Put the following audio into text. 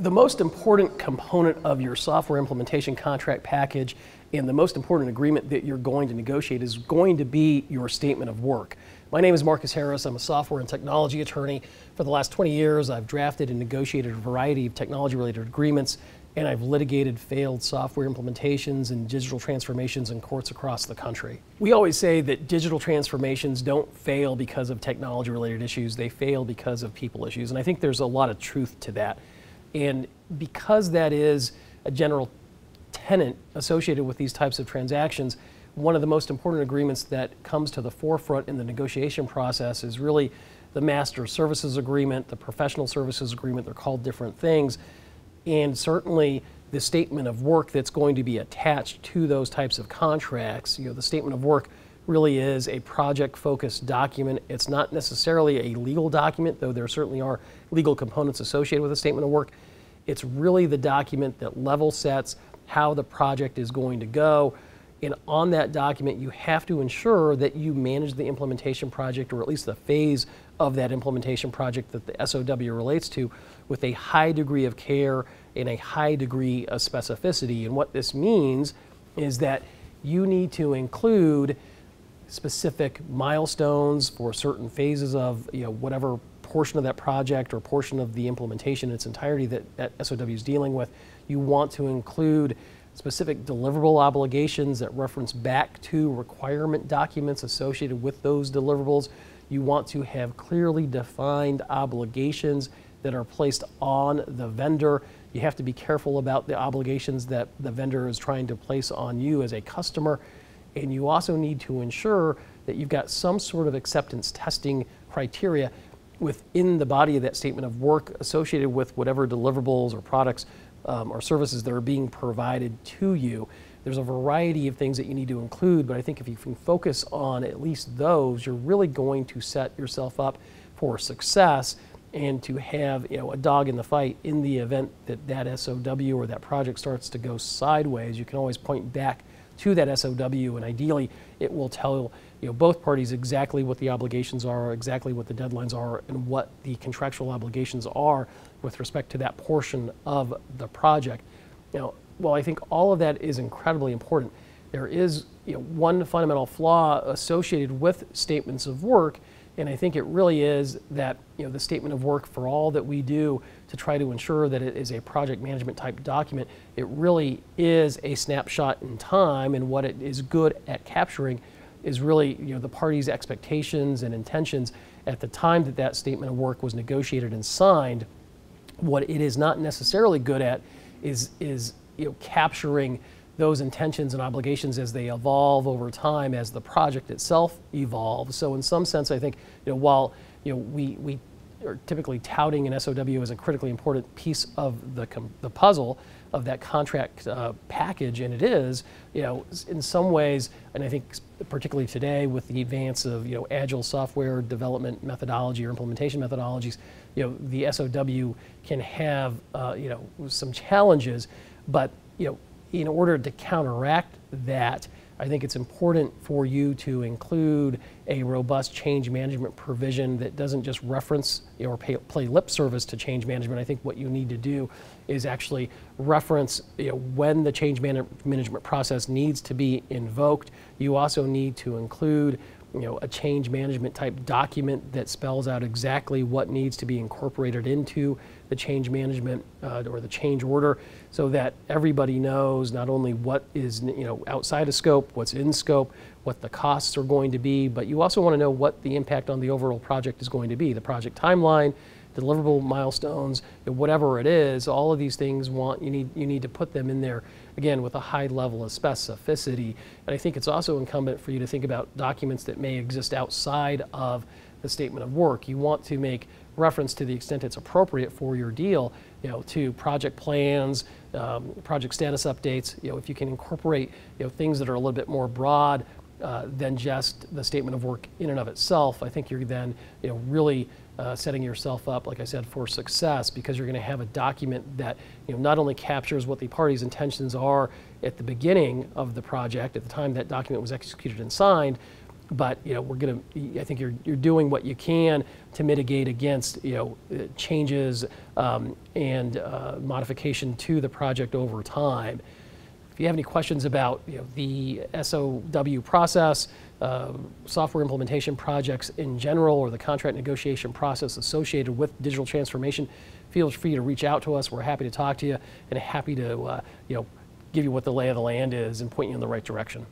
The most important component of your software implementation contract package and the most important agreement that you're going to negotiate is going to be your statement of work. My name is Marcus Harris. I'm a software and technology attorney. For the last 20 years, I've drafted and negotiated a variety of technology related agreements, and I've litigated failed software implementations and digital transformations in courts across the country. We always say that digital transformations don't fail because of technology related issues, they fail because of people issues, and I think there's a lot of truth to that. And because that is a general tenant associated with these types of transactions, one of the most important agreements that comes to the forefront in the negotiation process is really the master services agreement, the professional services agreement, they're called different things, and certainly the statement of work that's going to be attached to those types of contracts. You know, the statement of work really is a project focused document. It's not necessarily a legal document, though there certainly are legal components associated with a statement of work. It's really the document that level sets how the project is going to go. And on that document, you have to ensure that you manage the implementation project, or at least the phase of that implementation project that the SOW relates to, with a high degree of care and a high degree of specificity. And what this means is that you need to include specific milestones for certain phases of you know, whatever portion of that project or portion of the implementation in its entirety that, that SOW is dealing with. You want to include specific deliverable obligations that reference back to requirement documents associated with those deliverables. You want to have clearly defined obligations that are placed on the vendor. You have to be careful about the obligations that the vendor is trying to place on you as a customer. And you also need to ensure that you've got some sort of acceptance testing criteria within the body of that statement of work associated with whatever deliverables or products um, or services that are being provided to you. There's a variety of things that you need to include, but I think if you can focus on at least those, you're really going to set yourself up for success and to have you know, a dog in the fight in the event that that SOW or that project starts to go sideways. You can always point back to that SOW, and ideally, it will tell you know, both parties exactly what the obligations are, exactly what the deadlines are, and what the contractual obligations are with respect to that portion of the project. Now, while I think all of that is incredibly important, there is you know, one fundamental flaw associated with statements of work, and I think it really is that you know, the statement of work for all that we do to try to ensure that it is a project management type document, it really is a snapshot in time, and what it is good at capturing is really you know, the parties' expectations and intentions at the time that that statement of work was negotiated and signed. What it is not necessarily good at is, is you know, capturing those intentions and obligations as they evolve over time as the project itself evolves. So in some sense, I think you know, while you know, we, we are typically touting an SOW as a critically important piece of the, the puzzle, of that contract uh, package, and it is, you know, in some ways, and I think particularly today with the advance of, you know, agile software development methodology or implementation methodologies, you know, the SOW can have, uh, you know, some challenges, but, you know, in order to counteract that, I think it's important for you to include a robust change management provision that doesn't just reference or pay, play lip service to change management. I think what you need to do is actually reference you know, when the change man management process needs to be invoked. You also need to include you know, a change management type document that spells out exactly what needs to be incorporated into the change management uh, or the change order so that everybody knows not only what is you know, outside of scope, what's in scope, what the costs are going to be, but you also want to know what the impact on the overall project is going to be, the project timeline, deliverable milestones, whatever it is, all of these things want you need you need to put them in there again with a high level of specificity. And I think it's also incumbent for you to think about documents that may exist outside of the statement of work. You want to make reference to the extent it's appropriate for your deal, you know, to project plans, um, project status updates. You know, if you can incorporate you know things that are a little bit more broad uh, than just the statement of work in and of itself, I think you're then you know really uh, setting yourself up, like I said, for success because you're going to have a document that you know not only captures what the parties' intentions are at the beginning of the project, at the time that document was executed and signed, but you know we're going to. I think you're you're doing what you can to mitigate against you know uh, changes um, and uh, modification to the project over time. If you have any questions about you know, the SOW process, uh, software implementation projects in general, or the contract negotiation process associated with digital transformation, feel free to reach out to us. We're happy to talk to you and happy to uh, you know give you what the lay of the land is and point you in the right direction.